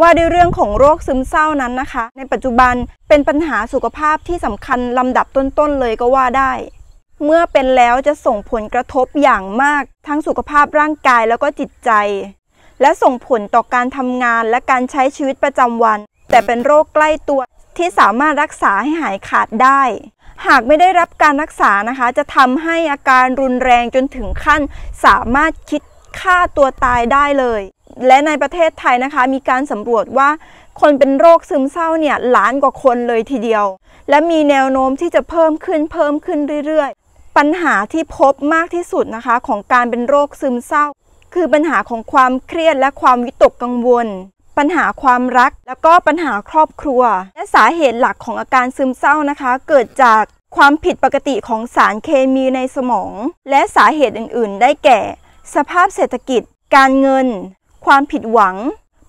ว่าด้วยเรื่องของโรคซึมเศร้านั้นนะคะ ในปัจจุบันเป็นปัญหาสุขภาพที่สำคัญลำดับต้นๆเลยก็ว่าได้ เมื่อเป็นแล้วจะส่งผลกระทบอย่างมาก ทั้งสุขภาพร่างกายแล้วก็จิตใจ และส่งผลต่อการทำงานและการใช้ชีวิตประจำวัน แต่เป็นโรคใกล้ตัวที่สามารถรักษาให้หายขาดได้ หากไม่ได้รับการรักษานะคะ จะทำให้อาการรุนแรงจนถึงขั้น สามารถคิดฆ่าตัวตายได้เลย และในประเทศไทยนะคะมีการสำรวจว่าคนเป็นโรคซึมเศร้าเนี่ยล้านกว่าคนเลยทีเดียว และมีแนวโน้มที่จะเพิ่มขึ้นเพิ่มขึ้นเรื่อยๆ ปัญหาที่พบมากที่สุดนะคะของการเป็นโรคซึมเศร้า คือปัญหาของความเครียดและความวิตกกังวล ปัญหาความรัก แล้วก็ปัญหาครอบครัว และสาเหตุหลักของอาการซึมเศร้านะคะ เกิดจากความผิดปกติของสารเคมีในสมอง และสาเหตุอื่น ๆ ได้แก่ สภาพเศรษฐกิจ การเงิน ความผิดหวัง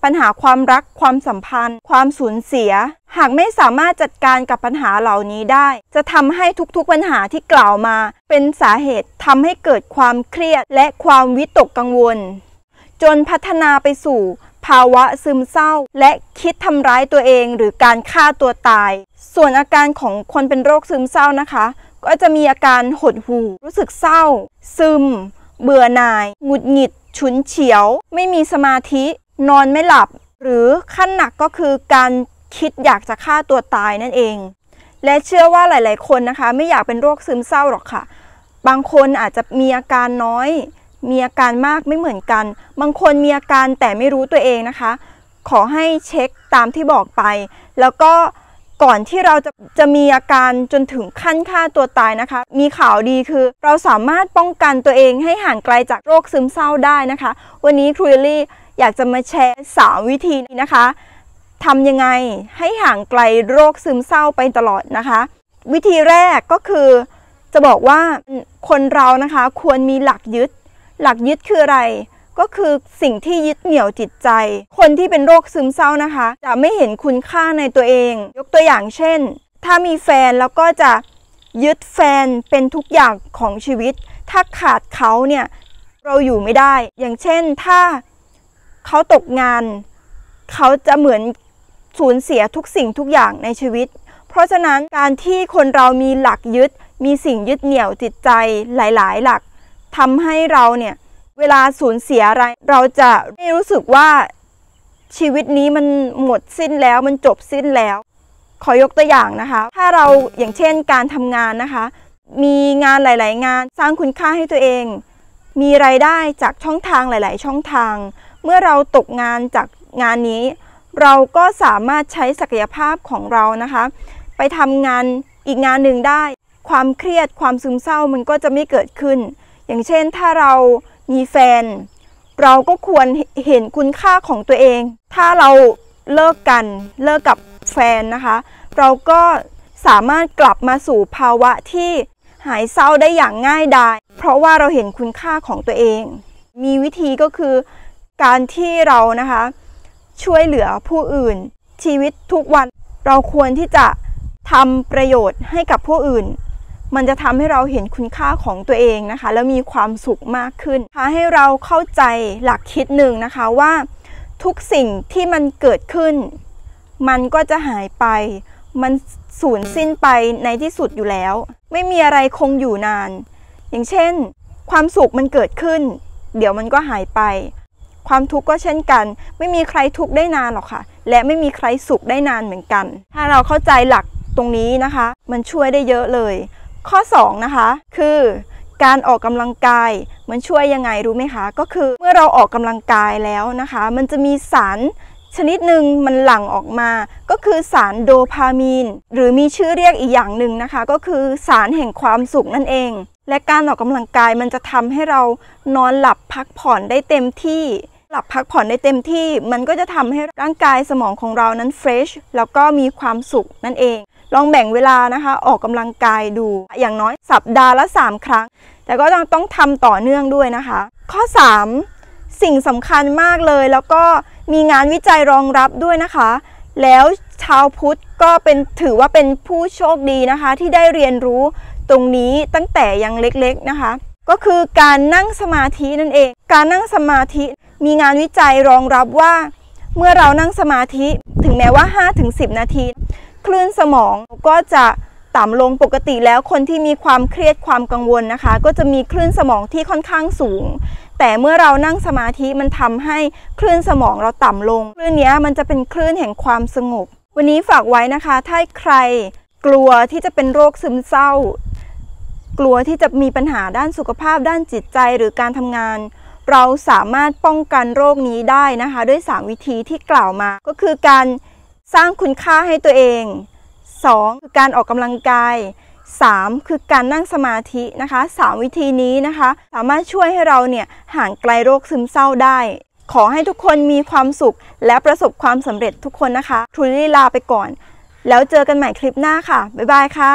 ปัญหาความรักความสัมพันธ์ ความสูญเสีย หากไม่สามารถจัดการกับปัญหาเหล่านี้ได้ จะทำให้ทุกๆปัญหาที่กล่าวมา เป็นสาเหตุทำให้เกิดความเครียดและความวิตกกังวล จนพัฒนาไปสู่ภาวะซึมเศร้า และคิดทำร้ายตัวเองหรือการฆ่าตัวตาย ส่วนอาการของคนเป็นโรคซึมเศร้านะคะ ก็จะมีอาการหดหู่ รู้สึกเศร้า ซึม เบื่อหน่าย หงุดหงิด ฉุนเฉียว ไม่มีสมาธิ นอนไม่หลับ หรือขั้นหนักก็คือการคิดอยากจะฆ่าตัวตายนั่นเอง และเชื่อว่าหลาย ๆ คนนะคะ ไม่อยากเป็นโรคซึมเศร้าหรอกค่ะ บางคนอาจจะมีอาการน้อย มีอาการมากไม่เหมือนกัน บางคนมีอาการแต่ไม่รู้ตัวเองนะคะ ขอให้เช็คตามที่บอกไป แล้วก็ ก่อนที่เราจะจะมีอาการจนถึงขั้นฆ่าตัวตายนะคะ มีข่าวดีคือ เราสามารถป้องกันตัวเองให้ห่างไกลจากโรคซึมเศร้าได้นะคะ วันนี้ครูลี่อยากจะมาแชร์สามวิธีนี้นะคะทำยังไงให้ห่างไกลโรคซึมเศร้าไปตลอดนะคะ วิธีแรกก็คือจะบอกว่าคนเรานะคะควรมีหลักยึด หลักยึดคืออะไร ก็คือสิ่งที่ยึดเหนี่ยวจิตใจ คนที่เป็นโรคซึมเศร้านะคะ จะไม่เห็นคุณค่าในตัวเอง ยกตัวอย่างเช่น ถ้ามีแฟนแล้วก็จะยึดแฟนเป็นทุกอย่างของชีวิต ถ้าขาดเขาเนี่ยเราอยู่ไม่ได้ อย่างเช่นถ้าเขาตกงาน เขาจะเหมือนสูญเสียทุกสิ่งทุกอย่างในชีวิต เพราะฉะนั้นการที่คนเรามีหลักยึด มีสิ่งยึดเหนี่ยวจิตใจหลาย ๆ หลักทำให้เราเนี่ย เวลาสูญเสียอะไร เราจะไม่รู้สึกว่าชีวิตนี้มันหมดสิ้นแล้วมันจบสิ้นแล้ว ขอยกตัวอย่างนะคะ ถ้าเราอย่างเช่นการทำงานนะคะ มีงานหลาย ๆ งานสร้างคุณค่าให้ตัวเอง มีไรายได้จากช่องทางหลาย ๆ ช่องทาง เมื่อเราตกงานจากงานนี้ เราก็สามารถใช้ศักยภาพของเรานะคะ ไปทำงานอีกงานหนึ่งได้ ความเครียดความซึมเศร้ามันก็จะไม่เกิดขึ้น อย่างเช่นถ้าเรา มีแฟน เราก็ควรเห็นคุณค่าของตัวเอง ถ้าเราเลิกกันเลิกกับแฟนนะคะ เราก็สามารถกลับมาสู่ภาวะที่หายเศร้าได้อย่างง่ายดาย เพราะว่าเราเห็นคุณค่าของตัวเอง มีวิธีก็คือการที่เรานะคะ ช่วยเหลือผู้อื่น ชีวิตทุกวันเราควรที่จะทำประโยชน์ให้กับผู้อื่น มันจะทำให้เราเห็นคุณค่าของตัวเองนะคะ แล้วมีความสุขมากขึ้นพาให้เราเข้าใจหลักคิดหนึ่งนะคะว่า ทุกสิ่งที่มันเกิดขึ้น มันก็จะหายไป มันสูญสิ้นไปในที่สุดอยู่แล้ว ไม่มีอะไรคงอยู่นาน อย่างเช่น ความสุขมันเกิดขึ้น เดี๋ยวมันก็หายไป ความทุกข์ก็เช่นกัน ไม่มีใครทุกข์ได้นานหรอกค่ะ และไม่มีใครสุขได้นานเหมือนกัน ถ้าเราเข้าใจหลักตรงนี้นะคะ มันช่วยได้เยอะเลย ข้อ 2 นะคะ คือการออกกำลังกายมันช่วยยังไงรู้ไหมคะ ก็คือเมื่อเราออกกำลังกายแล้วนะคะ มันจะมีสารชนิดหนึ่งมันหลั่งออกมา ก็คือสารโดพามีน หรือมีชื่อเรียกอีกอย่างหนึ่งนะคะ ก็คือสารแห่งความสุขนั่นเอง และการออกกำลังกายมันจะทำให้เรานอนหลับพักผ่อนได้เต็มที่ หลับพักผ่อนได้เต็มที่ มันก็จะทำให้ร่างกายสมองของเรานั้นเฟรชแล้วก็มีความสุขนั่นเอง ลองแบ่งเวลานะคะ ออกกำลังกายดู อย่างน้อยสัปดาห์ละ 3 ครั้ง แต่ก็ต้องต้องทำต่อเนื่องด้วยนะคะ ข้อ 3 สิ่งสำคัญมากเลย แล้วก็มีงานวิจัยรองรับด้วยนะคะ แล้วชาวพุทธก็เป็นถือว่าเป็นผู้โชคดีนะคะ ที่ได้เรียนรู้ตรงนี้ตั้งแต่ยังเล็กๆนะคะ ก็คือการนั่งสมาธินั่นเอง การนั่งสมาธิมีงานวิจัยรองรับว่า เมื่อเรานั่งสมาธิถึงแม้ว่า 5-10 นาที คลื่นสมองก็จะต่ำลงปกติแล้วคนที่มีความเครียดความกังวลนะคะ ก็จะมีคลื่นสมองที่ค่อนข้างสูง แต่เมื่อเรานั่งสมาธิมันทำให้คลื่นสมองเราต่ำลง คลื่นนี้มันจะเป็นคลื่นแห่งความสงบ วันนี้ฝากไว้นะคะ ถ้าใครกลัวที่จะเป็นโรคซึมเศร้า กลัวที่จะมีปัญหาด้านสุขภาพด้านจิตใจหรือการทำงาน เราสามารถป้องกันโรคนี้ได้นะคะ ด้วย 3 วิธีที่กล่าวมาก็คือการ สร้างคุณค่าให้ตัวเอง 2. คือการออกกำลังกาย 3. คือการนั่งสมาธินะคะ 3 วิธีนี้นะคะ สามารถช่วยให้เราเนี่ยห่างไกลโรคซึมเศร้าได้ ขอให้ทุกคนมีความสุข และประสบความสำเร็จทุกคนนะคะทรูลี่ลาไปก่อน แล้วเจอกันใหม่คลิปหน้าค่ะ บ๊ายบายค่ะ